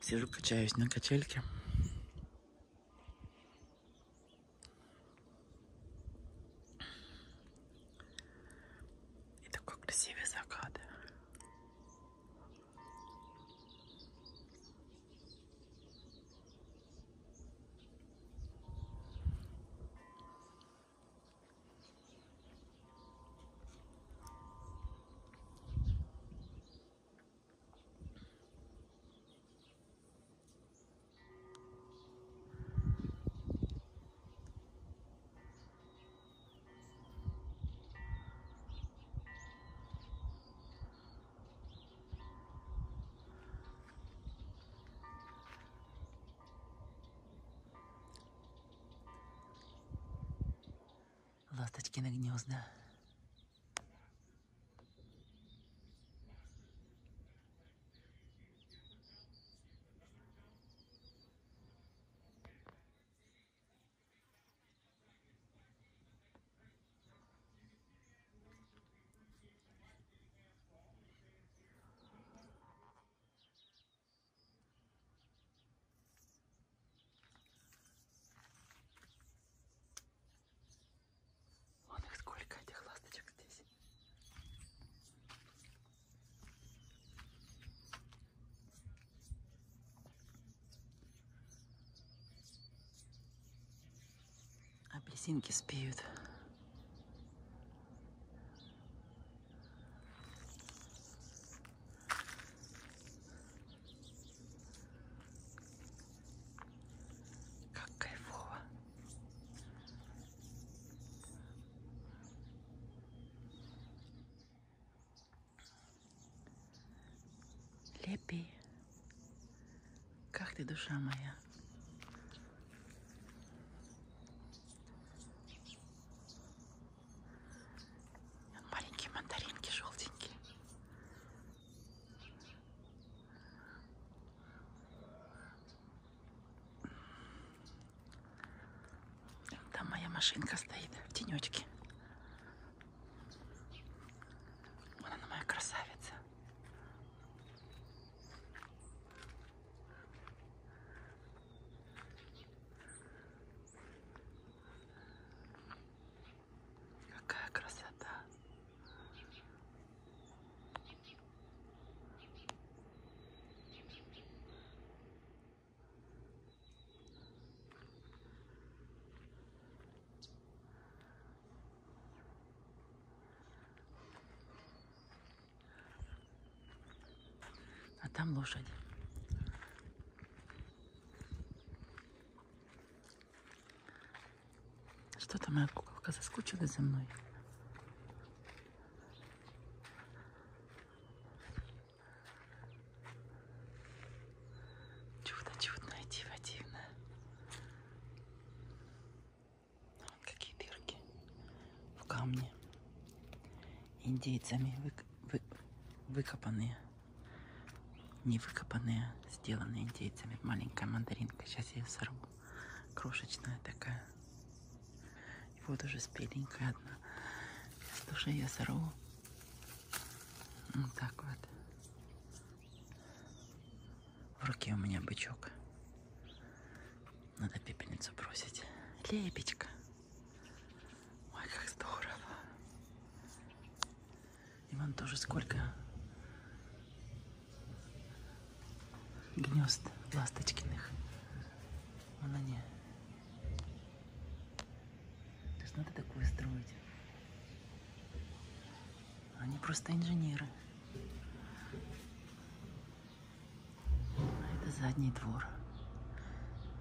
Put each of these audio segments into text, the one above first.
Сижу, качаюсь на качельке. И такой красивый закат. Ласточкины гнезда. Вон их сколько, этих ласточек здесь. Апельсинки спеют. Как кайфово. Лепи. Как ты, душа моя? Маленькие мандаринки желтенькие. Там моя машинка стоит в тенечке. Вон она моя красавица. Там лошади. Что-то моя куколка соскучилась за мной. Чудо чудное, диво дивное. Вон какие дырки в камне. Индейцами вык- вы- выкопанные. Не выкопанные, а сделанные индейцами. Маленькая мандаринка. Сейчас я ее сорву. Крошечная такая. И вот уже спеленькая одна. Сейчас тоже я сорву. Вот так вот. В руке у меня бычок. Надо пепельницу бросить. Лепечка. Ой, как здорово. И вон тоже сколько гнезд ласточкиных. Вон они. То есть надо такое строить. Они просто инженеры. А это задний двор.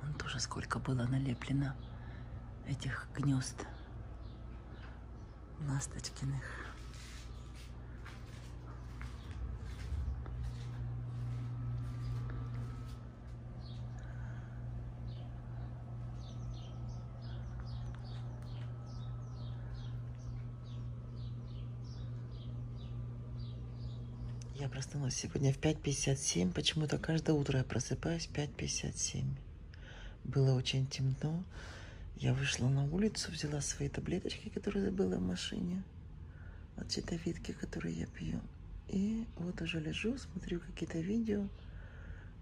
Вон тоже сколько было налеплено этих гнезд ласточкиных. Я проснулась сегодня в 5.57. Почему-то каждое утро я просыпаюсь в 5.57. Было очень темно. Я вышла на улицу, взяла свои таблеточки, которые забыла в машине. От щитовидки, которые я пью. И вот уже лежу, смотрю какие-то видео.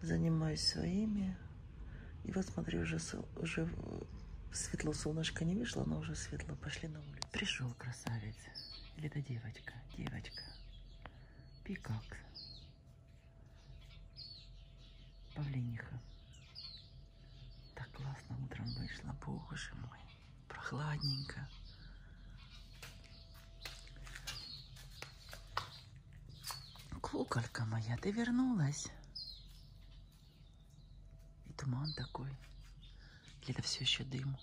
занимаюсь своими. И вот смотри, уже, уже светло солнышко не вышло, но уже светло. Пошли на улицу. Пришел красавец. Или это девочка? Девочка. Пикак. Павлиниха. Так классно утром вышло, боже мой. Прохладненько. Куколька моя, ты вернулась? И туман такой. Это все еще дым?